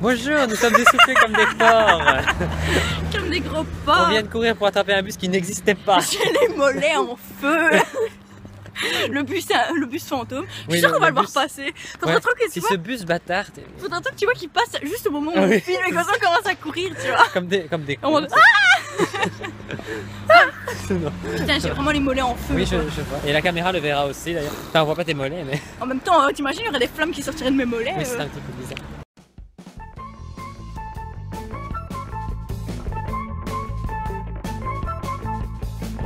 Bonjour, nous sommes essoufflés comme des porcs. Comme des gros On porcs. vient de courir pour attraper un bus qui n'existait pas. J'ai les mollets en feu. le bus, euh, le bus fantôme. Je Oui, suis sûre le- qu'on va le voir passer. Faudra Ouais, trop que tu Si vois. ce bus bâtard, Faudra trop que tu vois qu'il passe juste au moment où Ah on oui. filme et comme ça on commence à courir, tu vois. comme des, comme des On Non. Putain, j'ai vraiment les mollets en feu. Oui, je, vois. Et la caméra le verra aussi d'ailleurs. Enfin, on voit pas tes mollets, mais En même temps, euh, t'imagines, il y aurait des flammes qui sortiraient de mes mollets. oui, euh. c'est un petit peu bizarre.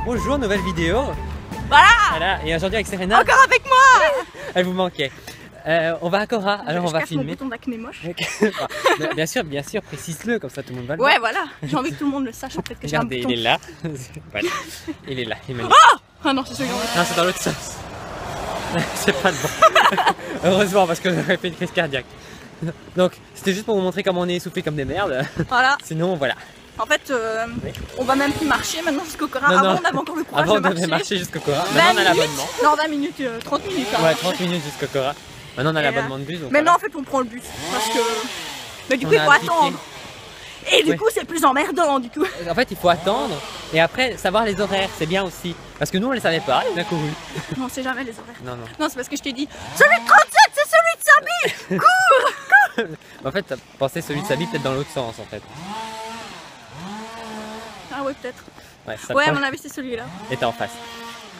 Bonjour, nouvelle vidéo. Voilà Voilà, et aujourd'hui avec Serena, Encore avec moi elle vous manquait. Euh, on va à Cora, alors on Je va casse mon filmer. bouton d'acné moche. Bien- bien sûr, bien sûr, précise-le, comme ça tout le monde va le Ouais, voir. voilà. J'ai envie que tout le monde le sache en fait que Regardez, bouton. il est là. Voilà. Il est là, il est magnifique. Ah non, c'est celui-là. Non, c'est dans l'autre sens. c'est pas le bon. Heureusement, parce que j'aurais fait une crise cardiaque. Donc, c'était juste pour vous montrer comment on est essoufflé comme des merdes. Voilà. Sinon, voilà. En fait, euh, Oui. on va même plus marcher maintenant jusqu'au Cora. Non, Avant, non. on avait encore le courage Avant, on de devait marcher. marcher jusqu'au Cora. 20 Maintenant, on a l'abonnement. Non, 20 minutes, euh, 30 minutes. hein. Ouais, 30 minutes jusqu'au Cora. Maintenant, on a l'abonnement de bus. Donc Maintenant, voilà. en fait, on prend le bus. Parce que. Mais du On coup, il faut attendre. Et du Ouais. coup, c'est plus emmerdant, du coup. En fait, il faut attendre. Et après, savoir les horaires, c'est bien aussi. Parce que nous, on les savait pas. On a couru. Non, on sait jamais les horaires. Non, non. Non, c'est parce que je t'ai dit celui de 37, c'est celui de Samy En fait, t'as pensé celui de Sabi peut-être dans l'autre sens, en fait. Ah, ouais, peut-être. Ouais, ça Ouais, à mon avis, c'est celui-là. était en face.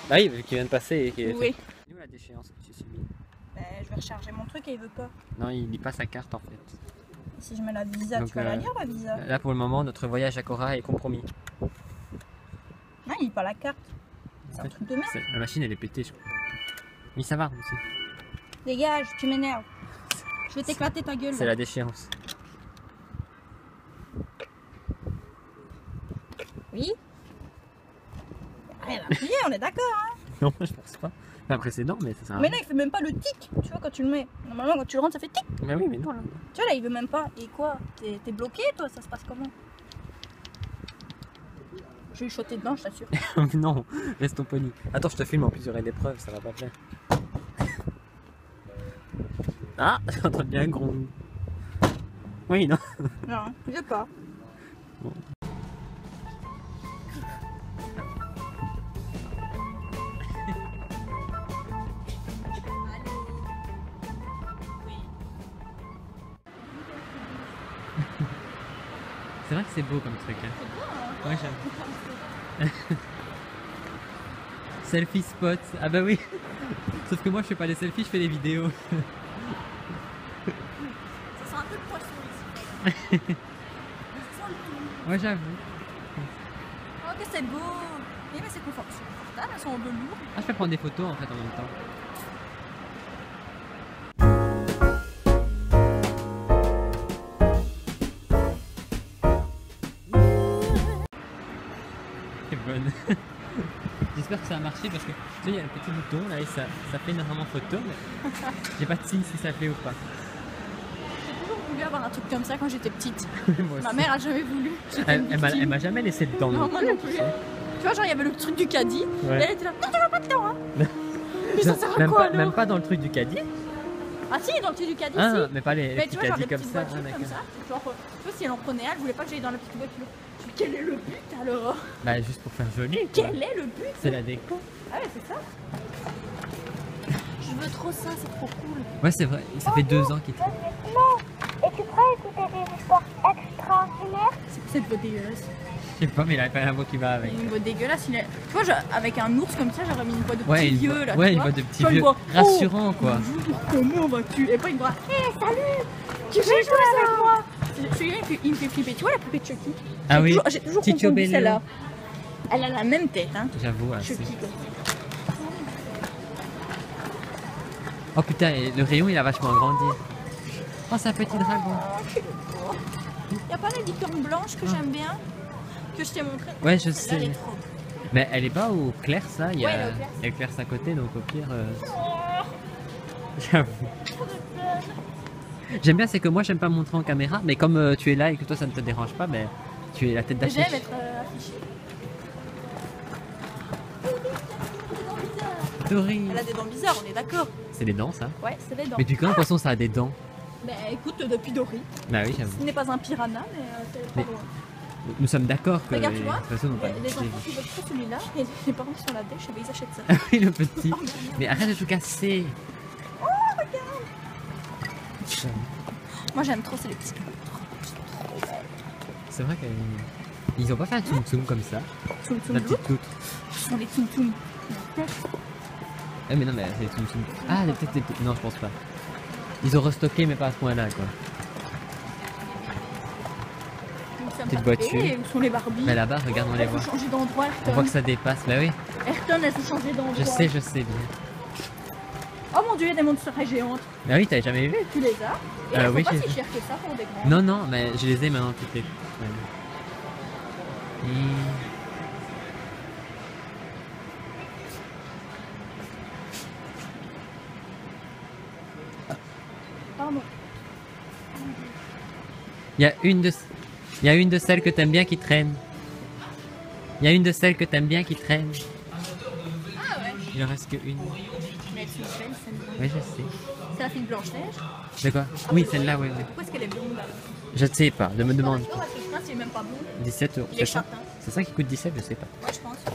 Bah oui, vu qu'il vient de passer et qu'il est- Oui. Nous, la déchéance, monsieur Simi. Mais je vais recharger mon truc et il veut pas. Non, il lit pas sa carte en fait. Si je mets la visa, Donc, tu vas la euh, lire, la visa Là pour le moment, notre voyage à Cora est compromis. Non, il lit pas la carte. C'est un truc de merde. La machine elle est pétée, je crois. Mais ça va aussi. Dégage, tu m'énerves. Je vais t'éclater ta gueule. C'est la déchéance. Oui Rien à plier, on est d'accord. Hein Non, moi je pense pas. Pas précédent, mais ça sert à mais rien. là, il fait même pas le tic. Tu vois, quand tu le mets. Normalement, quand tu le rentres, ça fait tic. Mais oui, mais non là. Tu vois, là, il veut même pas. Et quoi? T'es t'es bloqué, toi? Ça se passe comment? Je vais lui shotter dedans, je t'assure. non, laisse ton pony. Attends, je te filme en plus, j'aurai des preuves, ça va pas faire. Ah, j'entends bien un gros. Oui, non. non, je sais pas. C'est c'est beau comme truc. Hein. Ouais, j'aime. Selfie spot. Ah bah oui. Sauf que moi je fais pas les selfies, je fais les vidéos. Ça sent un peu le poisson ici. Ça sent le tout. Ouais, j'avoue. Oh, que c'est beau Oui, mais c'est confort- c'est confortable, elles sont en velours. Ah, je peux prendre des photos en fait en même temps. J'espère que ça a marché parce que tu sais, il y a un petit bouton là et ça, ça fait énormément photo, mais j'ai pas de signe si ça fait ou pas. J'ai toujours voulu avoir un truc comme ça quand j'étais petite. Ma mère a jamais voulu. Elle, m'a- victime. elle m'a jamais laissé dedans. Non, moi non plus. tu vois, genre, il y avait le truc du caddie. Et elle était là, non, tu vas pas dedans, hein Mais ça sert à même, quoi pas, alors même pas dans le truc du caddie. Ah si, dans le truc du caddie, Ah, si. mais pas les, les Mais tu vois, genre caddies des comme petites ça. voitures Ah, comme ça. Genre, tu vois, si elle en prenait un, elle voulait pas que j'aille dans la petite voiture. Je dis, quel est le but alors? Bah, juste pour faire joli. quoi. Quel est le but? C'est la déco. Ah ouais, c'est ça. Je veux trop ça, c'est trop cool. Ouais, c'est vrai. Ça fait deux ans qu'il fait. Es-tu prêt à écouter des histoires extraordinaires? C'est quoi cette voix dégueulasse Je sais pas, mais il a pas la voix qui va avec. Il a une voix dégueulasse. Il. Tu vois, avec un ours comme ça, j'aurais mis une voix de petit Ouais, une vieux là. ouais, une voix de petit vieux. voix, Rassurant, quoi. Bonjour, comment vas-tu? Et pas une voix. Hé, salut Tu veux jouer avec moi Celui-là, il, il me fait flipper. Tu vois la poupée de Chucky? Ah oui, toujours- J'ai toujours confondu celle-là. Elle a la même tête, hein. j'avoue. ah, c'est- Chucky, quoi. Oh putain, le rayon il a vachement grandi. Oh, c'est un petit dragon. Y a pas la licorne blanche que j'aime bien? Que je t'ai montré Ouais, je elle sais. est trop. Mais elle est pas au clair, ça. Il y Ouais, a, au clair. il y a clair à côté, donc au pire. euh, J'avoue. J'aime bien, c'est que moi j'aime pas montrer en caméra, mais comme euh, tu es là et que toi ça ne te dérange pas, ben tu es la tête d'affiche. J'aime être euh, affichée. Dory. Elle a des dents bizarres, on est d'accord. C'est des dents ça. Ouais, c'est des dents. Mais du coup, un poisson ça a des dents. Bah écoute, depuis Dory. Bah oui, j'avoue. Ce n'est pas un piranha, mais euh, c'est pas Mais- loin. Nous sommes d'accord que Regarde, les tu vois, oiseaux n'ont pas Les, les enfants qui veulent trop celui-là, et les parents qui sont la dèche, ils achètent ça. Ah oui, le petit. Oh, regarde. Mais arrête de tout casser. Moi j'aime trop, c'est les petits. C'est vrai qu'ils ont pas fait un tsum tsum comme ça. Tsum tsum La petite loutre. Ce sont les tsum tsum. Ah mais non mais c'est des tsum tsum. Ah les peut-être des petits- Non je pense pas. Ils ont restocké mais pas à ce point là quoi. Petite voiture. Et où sont les Barbies Mais là-bas regarde on les voit. d'endroit, On voit que ça dépasse. Bah oui, Ayrton, elles ont changé d'endroit. je sais, je sais bien. Oh mon dieu, il y a des monstres géantes. Bah oui, t'avais jamais vu Tu les as Et Euh, oui, pas si que ça pour des grands. Non non mais je les ai maintenant toutes les. Ouais. Il y a une de il y a une de celles que t'aimes bien qui traîne. Il y a une de celles que t'aimes bien qui traîne. Ah ouais. Il en reste que une. Mais sont belles celles-là. Oui, je sais. C'est la fille de Blanche-Neige. De quoi Oui, celle-là, oui, oui. Pourquoi est-ce qu'elle est blonde là Je ne sais pas, je me demande. Oh, parce que je pense qu'il est même pas blond. 17 euros. C'est ça. C'est ça qui coûte 17, je sais pas. Ouais, je pense. Oh,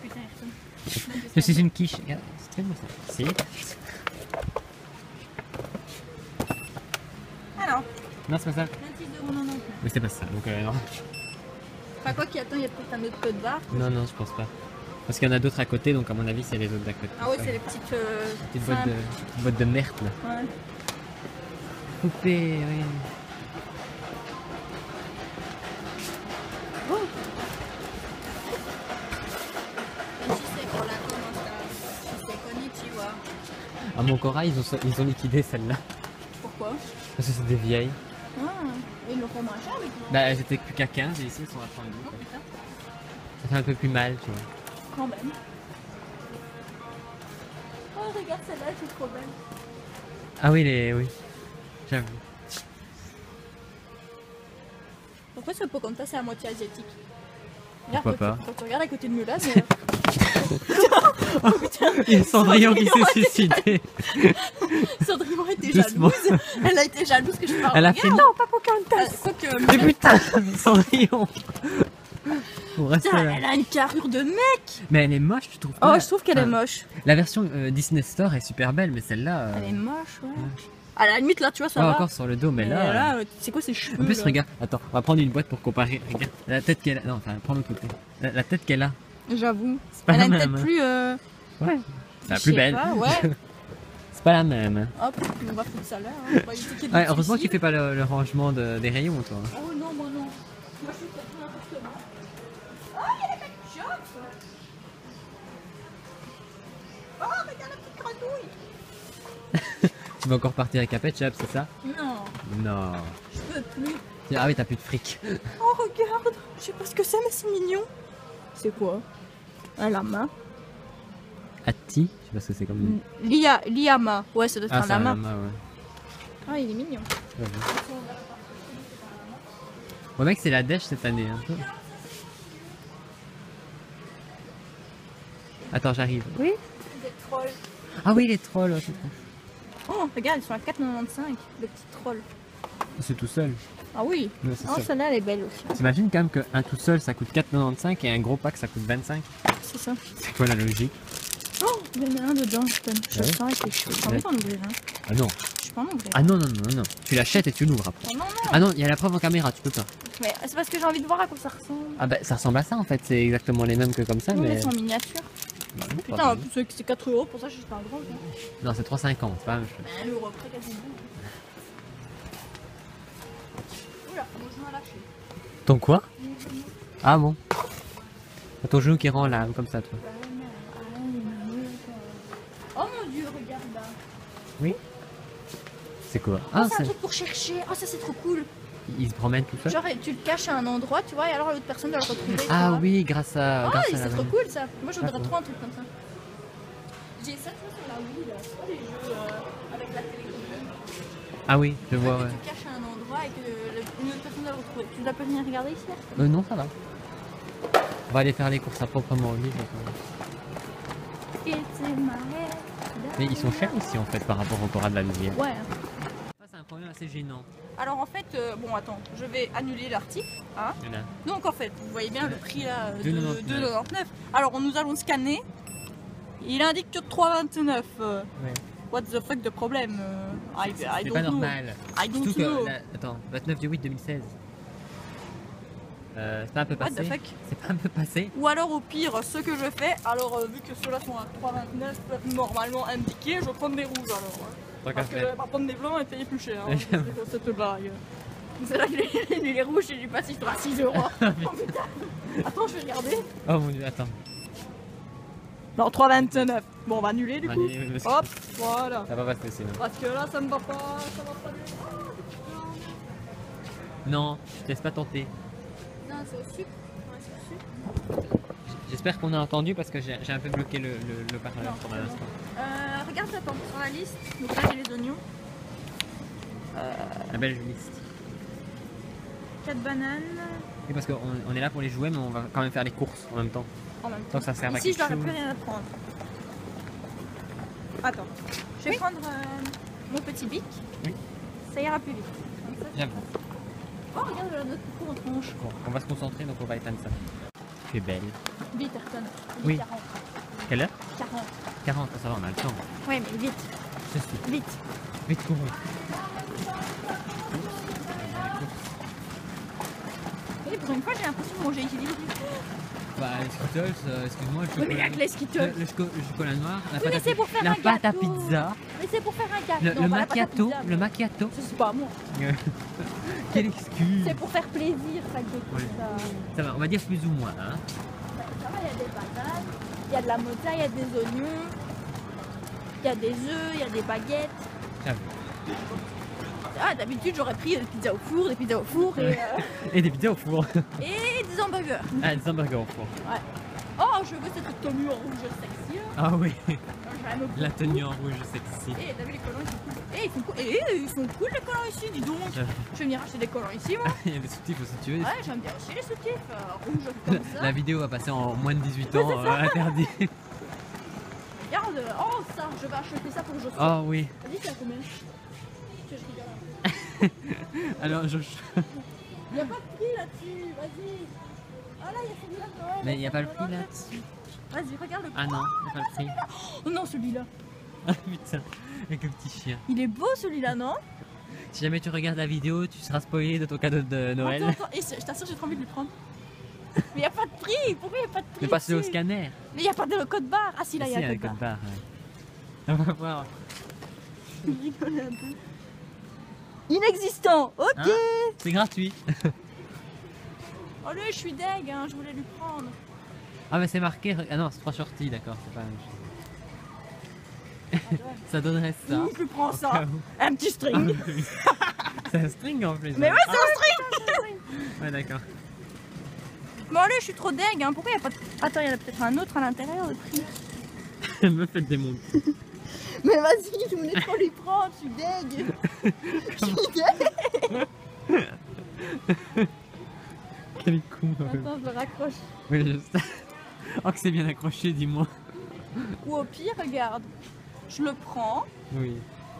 putain, Ayrton. Je suis une quiche. Regarde, c'est très beau ça. Si. Alors, Non, c'est pas ça. 26,99€. Mais c'est pas ça, donc euh, non. Enfin, quoi qu'il attend, il y a peut-être un autre code barre. Non, non, je pense pas. Parce qu'il y en a d'autres à côté, donc à mon avis, c'est les autres d'à côté. Ah ouais, c'est les petites. Euh, Petite boîte simples. de, petite boîte de merde là. Ouais. Poupée, oui. Ici, c'est quand la commence à. C'est konnichiwa. À mon Cora, ils ont, ils ont liquidé celle-là. Pourquoi? Parce que c'est des vieilles. Ah, ils le font moins cher, comment Bah, étaient plus qu'à 15 et ici, elles sont à 32. Oh quoi. putain, Ça fait un peu plus mal, tu vois. quand même. Oh, regarde celle-là, elle est trop belle. Ah oui, les... oui. J'avoue. Pourquoi ce Pocahontas c'est à moitié asiatique Pourquoi quand pas tu, quand tu regardes à côté de Mulan, mais... Il y a Cendrillon qui s'est suicidé. Cendrillon était jalouse. Elle a été jalouse que je parle. Elle a fait non, pas Pocahontas. Euh, Mais putain, Cendrillon. Putain, là. elle a une carrure de mec. Mais elle est moche, tu trouves Oh, pas je trouve qu'elle est Enfin, moche. La version euh, Disney Store est super belle, mais celle-là. euh, Elle est moche, ouais. À la limite, là, tu vois, ça pas va. encore sur le dos, mais Mais là. euh, là, euh, c'est quoi ces cheveux En plus, là? regarde, attends, on va prendre une boîte pour comparer. Regarde, la tête qu'elle a. Non, enfin, prends l'autre côté. La, la tête qu'elle a. J'avoue. C'est pas Elle a la une même. tête hein. plus. Euh... Ouais. C'est la plus belle. pas, ouais. C'est pas la même. Hop, on va foutre ça là. hein. On va éviter Ouais, heureusement que tu fais pas le, le rangement de- des rayons, toi. Oh non, moi non. Moi je suis peut-être n'importe quoi. Oh, il y a la ketchup Oh, regarde la petite grenouille Tu vas encore partir avec un pet shop, c'est ça? Non, Non. je peux plus. Ah oui, t'as plus de fric. Oh, regarde Je sais pas ce que c'est, mais c'est mignon. C'est quoi? Un lama. Atti Je sais pas ce que c'est comme. Lia, Liama. Ouais, ça doit être Ah, un c'est un lama. ouais. Ah, il est mignon. J'avoue. Bon, mec, c'est la dèche cette année. Hein. Attends, j'arrive. Oui? Des trolls. Ah oui, les trolls. ouais. Oh, regarde, ils sont à 4,95. Le petit troll. C'est tout seul. Ah oui. Ouais, c'est Oh, ça. celle-là, elle est belle aussi. T'imagines quand même qu'un tout seul ça coûte 4,95 et un gros pack ça coûte 25 C'est ça. C'est quoi la logique? Oh, il y en a un dedans, je donne. Je Ouais? sens avec les cheveux. J'ai envie d'en ouvrir un. Ah non. Je peux en ouvrir. Ah non, non, non, non. Tu l'achètes et tu l'ouvres après. Oh non, non. Ah non, il y a la preuve en caméra, tu peux pas. Mais c'est parce que j'ai envie de voir à quoi ça ressemble. Ah bah ça ressemble à ça en fait, c'est exactement les mêmes que comme ça, Non, mais sont en miniature. Bah, non, pas Putain, en vraiment. plus, c'est 4 euros pour ça, je suis pas un gros. hein. Non, c'est 3,50, c'est pas la même chose. Un euro près quasiment. Ton quoi Ah bon Ton genou qui rend là, comme ça toi. Oh mon dieu, regarde là. Oui C'est quoi Oh, Ah, c'est un truc pour chercher. Oh, ça c'est trop cool. il se promène tout seul Genre, tu le caches à un endroit, tu vois, et alors l'autre personne doit le retrouver. Ah vois. oui, grâce à. Oh, c'est trop cool ça. Moi, je voudrais trop un truc comme ça. J'ai ça, tu vois, sur la Wii là. C'est pas les jeux euh, avec la télécommande. Ah oui, je vois, ouais. tu caches à un endroit et que une autre personne doit le retrouver. Tu dois pas venir regarder ici? Euh, non, ça va. On va aller faire les courses à proprement euh. My head. Mais ils sont chers ici en fait par rapport au Cora de la Louvière. Ouais. hein. c'est gênant. Alors en fait, euh, bon attends, je vais annuler l'article. Hein Voilà. Donc en fait, vous voyez bien le prix là de 2,99. 2,99. Alors nous allons scanner. Il indique que 3,29. euh, Ouais. What the fuck de problème euh, I, I C'est don't pas know. normal. I don't Surtout know. que, la- attends, 29 du 8 2016. Euh, c'est pas un peu passé C'est pas un peu passé Ou alors au pire, ce que je fais, alors euh, vu que ceux-là sont à 3,29 normalement indiqués, je prends des rouges alors. hein. Parce que je vais pas prendre des blancs et payer plus cher. hein, cette blague. C'est là les rouges, j'ai dû passer sur à 6 euros. oh putain Attends, je vais regarder. Oh mon dieu, attends. Non, 3,29. Bon, on va annuler du coup. annuler, Hop, voilà. Ça va passer sinon. Parce que là, ça ne va pas. Ça va pas du Non, je te laisse pas tenter. Non, c'est au sucre. Ouais, sucre. J'espère qu'on a entendu parce que j'ai un peu bloqué le, le, le parleur Non, c'est l'instant. Euh, regarde, attends, sur la liste. Donc là, j'ai les oignons. La belle liste. 4 bananes. Oui, parce qu'on on est là pour les jouer, mais on va quand même faire les courses en même temps. En même temps. Que ça sert à Ici, je quelque chose. plus rien à prendre. Attends. Je vais prendre euh, mon petit bic. Oui. Ça ira plus vite. Ça, J'avoue. Oh, regarde, j'ai notre coucou en tronche. Bon, on va se concentrer, donc on va éteindre ça. Tu es belle. Vite, Ayrton. Oui. 40. Quelle heure? 40. 40, ça va, on a le temps. Ouais, mais vite. Je suis. Vite. Vite couru. Et pour une fois, j'ai l'impression de manger équilibré. Bah, les Skittles, euh, excuse-moi, le Oui, mais il y chocolat, a que les Skittles. le, le choco- le chocolat noir, la Oui, pâte mais à, c'est pour faire la un pâte à pizza, Mais c'est pour faire un gâteau. le, Non, le pas la pâte à macchiato, pizza, le macchiato. Ça, c'est pas moi. Quelle excuse C'est pour faire plaisir, ça que Ouais. ça. Ça va, on va dire plus ou moins. Hein. Ça va, il y a des bananes, il y a de la mozza, il y a des oignons, il y a des œufs, il y a des baguettes. J'avoue. Ah, d'habitude, j'aurais pris des pizzas au four, des pizzas au four et, euh, Et des pizzas au four. et des hamburgers. ah, des hamburgers au four. Oh, je veux cette tenue en rouge sexy. hein. Ah oui, la tenue en rouge sexy. Eh, t'as vu les collants, ils sont cool. Eh, ils sont cool. Eh, ils sont cool les collants ici, dis donc. Je vais venir acheter des collants ici, moi. Il y a des sous-titres si tu veux. Ouais, j'aime bien aussi les soutifs euh, rouges comme ça. La vidéo va passer en moins de 18 Ouais, ans, euh, interdit. Regarde, oh ça, je vais acheter ça pour Joshua. Oh oui. Vas-y, c'est à combien Que je rigole. Alors, je... Il n'y a pas de prix là-dessus, vas-y. Ah là, il y a celui-là quand même. Mais il n'y a pas le prix là-dessus. Vas-y, regarde le prix. Ah non, il n'y a pas le prix. Oh non, celui-là. Ah putain, avec le petit chien. Il est beau celui-là, non? Si jamais tu regardes la vidéo, tu seras spoilé de ton cadeau de Noël. Attends, attends, et je t'assure, j'ai trop envie de le prendre. Mais il n'y a pas de prix Pourquoi il n'y a pas de prix Mais passe-le au scanner. Mais il n'y a pas de code barre Ah si, là, il y a un code barre. On va voir. Je rigole un peu. Inexistant Ok Hein C'est gratuit. Oh là, je suis deg, hein, je voulais lui prendre. Ah mais c'est marqué. Ah non, c'est 3 shorties, d'accord, c'est pas la même chose. ça donnerait ça. Mmh, tu prends Au ça. Un petit string. c'est un string en plus. Mais hein. ouais, c'est un string Ouais, d'accord. Bon allez, je suis trop deg, hein. Pourquoi il n'y a pas de... Attends, il y en a peut-être un autre à l'intérieur de prix. Me faites des mondes. Mais vas-y, je voulais trop lui prendre, je suis deg. Je suis deg. Quel con. Attends, je le raccroche. Oui. Oh que c'est bien accroché, dis-moi. Ou au pire, regarde. Je le prends, Oui,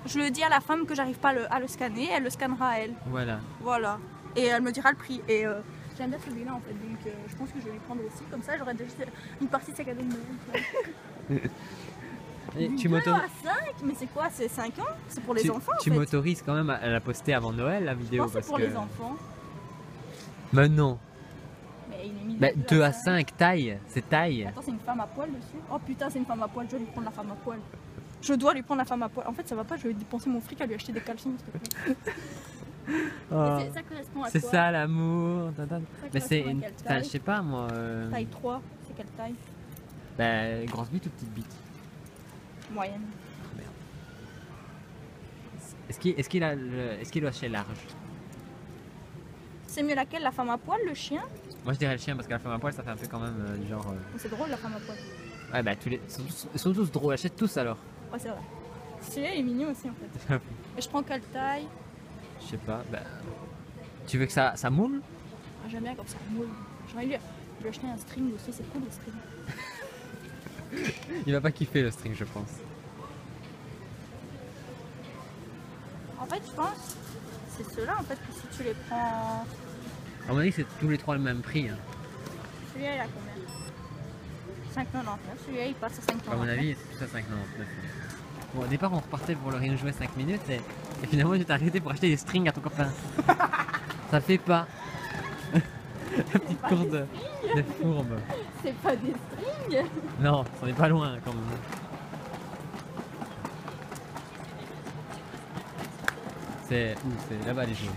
je le dis à la femme que j'arrive pas à le, à le scanner, elle le scannera à elle. voilà. Voilà. Et elle me dira le prix. Et euh, j'aime bien celui-là en fait, donc euh, je pense que je vais lui prendre aussi. Comme ça, j'aurai déjà une partie de sa cadeau de Noël. Et tu 2 m'auto- à 5 Mais c'est quoi C'est 5 ans? C'est pour les tu, enfants en tu fait. m'autorises quand même à la poster avant Noël, la Je vidéo pense que parce c'est pour que. les enfants. Mais non. Mais il est mis Bah, de 2 à 5, taille. C'est taille. Attends, c'est une femme à poil dessus? Oh putain, c'est une femme à poil. Je dois lui prendre la femme à poil. Je dois lui prendre la femme à poil. En fait, ça va pas. Je vais dépenser mon fric à lui acheter des caleçons. s'il te plaît. Oh. Ça correspond à C'est quoi? ça l'amour. Mais c'est une. je sais pas moi. euh, Taille 3. C'est quelle taille? Bah, grosse bite ou petite bite? Moyenne. Est-ce qu'il est a le... est-ce qu'il doit chez large? C'est mieux laquelle La femme à poil, le chien? Moi je dirais le chien parce que la femme à poil ça fait un peu quand même euh, du genre. euh, C'est drôle la femme à poil. Ouais, bah tous les. Ils sont tous, ils sont tous drôles, achète tous alors. Ouais, c'est vrai. Celui-là il est mignon aussi en fait. Et je prends quelle taille? Je sais pas, bah. Tu veux que ça, ça moule? Ah, J'aime bien comme ça. moule. J'aurais lui, lui acheter un string aussi. C'est cool le string. Il va pas kiffer le string, je pense. En fait, je pense c'est ceux-là en fait que si tu les prends. À mon avis, c'est tous les trois le même prix. hein. Celui-là il a combien? 5,99. Celui-là il passe à 5,99. À mon avis, c'est tout à 5,99. Bon, au départ, on repartait pour leur jouer 5 minutes et, et finalement, tu t'es arrêté pour acheter des strings à ton copain. Ça fait pas. La petite course de, de fourbe. C'est pas des strings Non, on est pas loin quand même. C'est où? C'est là-bas les jeux.